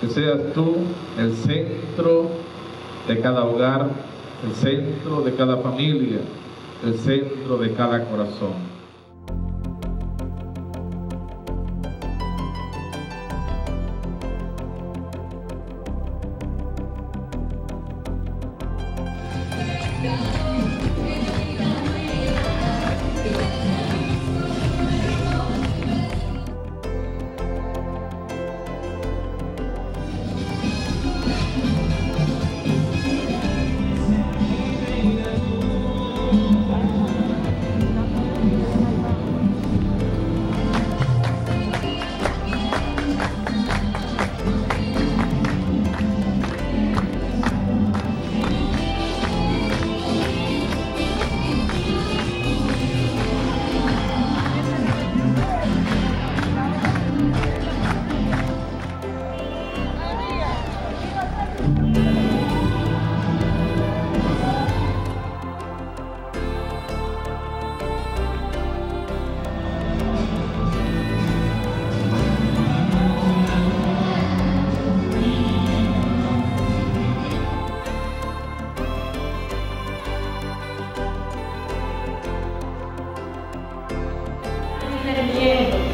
Que seas tú el centro de cada hogar, el centro de cada familia, el centro de cada corazón. entendimiento.